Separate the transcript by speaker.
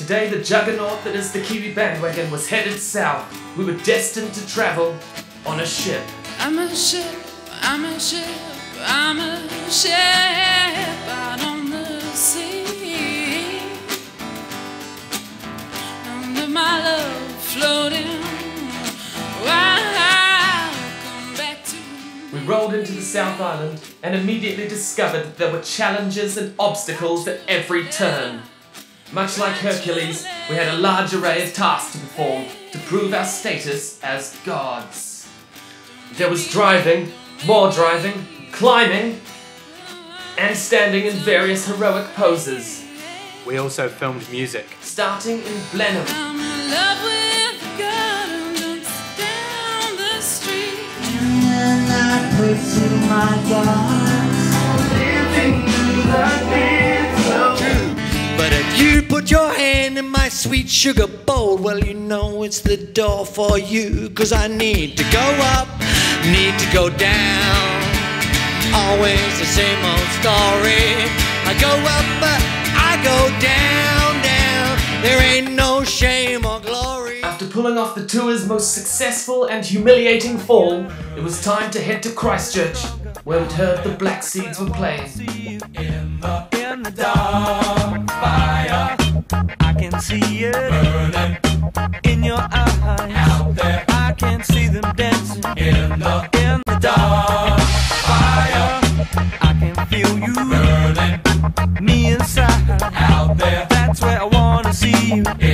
Speaker 1: Today, the juggernaut that is the Kiwi Bandwagon was headed south. We were destined to travel on a ship.
Speaker 2: I'm a ship, I'm a ship, I'm a ship out on the sea. Under my love floating, I'll back to
Speaker 1: We rolled into the South Island and immediately discovered that there were challenges and obstacles at every turn. Much like Hercules, we had a large array of tasks to perform to prove our status as gods. There was driving, more driving, climbing, and standing in various heroic poses,
Speaker 3: We also filmed music.
Speaker 1: starting in Blenheim.
Speaker 2: I'm in
Speaker 4: put your hand in my sweet sugar bowl, well, you know it's the door for you. Cause I need to go up, need to go down. Always the same old story. I go up, but I go down, down. There ain't no shame or glory.
Speaker 1: After pulling off the tour's most successful and humiliating fall, it was time to head to Christchurch, where we'd heard the Black Seeds were playing.
Speaker 5: In your eyes. Out there, I can see them dancing in the in the dark fire. I can feel you burning me inside. Out there, that's where I wanna see you.